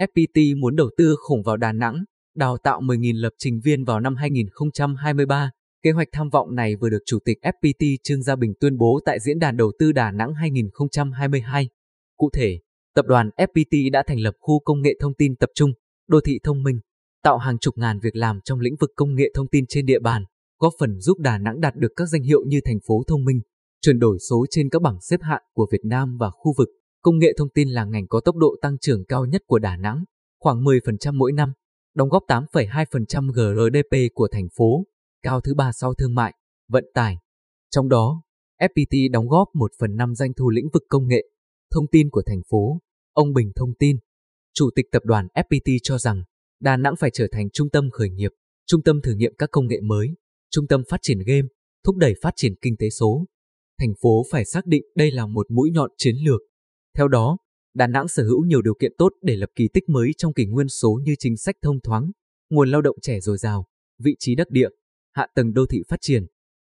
FPT muốn đầu tư khủng vào Đà Nẵng, đào tạo 10.000 lập trình viên vào năm 2023. Kế hoạch tham vọng này vừa được Chủ tịch FPT Trương Gia Bình tuyên bố tại Diễn đàn Đầu tư Đà Nẵng 2022. Cụ thể, tập đoàn FPT đã thành lập khu công nghệ thông tin tập trung, đô thị thông minh, tạo hàng chục ngàn việc làm trong lĩnh vực công nghệ thông tin trên địa bàn, góp phần giúp Đà Nẵng đạt được các danh hiệu như thành phố thông minh, chuyển đổi số trên các bảng xếp hạng của Việt Nam và khu vực. Công nghệ thông tin là ngành có tốc độ tăng trưởng cao nhất của Đà Nẵng, khoảng 10% mỗi năm, đóng góp 8,2% GRDP của thành phố, cao thứ ba sau thương mại, vận tải. Trong đó, FPT đóng góp 1 phần 5 doanh thu lĩnh vực công nghệ, thông tin của thành phố. Ông Bình thông tin, Chủ tịch tập đoàn FPT cho rằng Đà Nẵng phải trở thành trung tâm khởi nghiệp, trung tâm thử nghiệm các công nghệ mới, trung tâm phát triển game, thúc đẩy phát triển kinh tế số. Thành phố phải xác định đây là một mũi nhọn chiến lược. Theo đó, Đà Nẵng sở hữu nhiều điều kiện tốt để lập kỳ tích mới trong kỷ nguyên số như chính sách thông thoáng, nguồn lao động trẻ dồi dào, vị trí đắc địa, hạ tầng đô thị phát triển.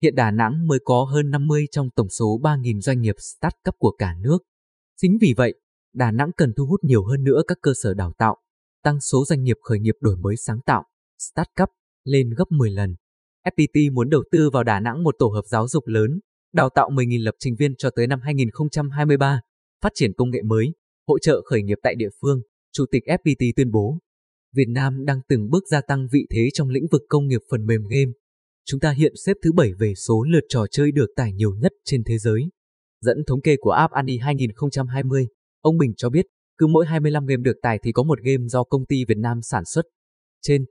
Hiện Đà Nẵng mới có hơn 50 trong tổng số 3.000 doanh nghiệp start-up của cả nước. Chính vì vậy, Đà Nẵng cần thu hút nhiều hơn nữa các cơ sở đào tạo, tăng số doanh nghiệp khởi nghiệp đổi mới sáng tạo, start-up, lên gấp 10 lần. FPT muốn đầu tư vào Đà Nẵng một tổ hợp giáo dục lớn, đào tạo 10.000 lập trình viên cho tới năm 2023, phát triển công nghệ mới, hỗ trợ khởi nghiệp tại địa phương, Chủ tịch FPT tuyên bố. Việt Nam đang từng bước gia tăng vị thế trong lĩnh vực công nghiệp phần mềm game. Chúng ta hiện xếp thứ 7 về số lượt trò chơi được tải nhiều nhất trên thế giới. Dẫn thống kê của App Annie 2020, ông Bình cho biết, cứ mỗi 25 game được tải thì có một game do công ty Việt Nam sản xuất. Trên,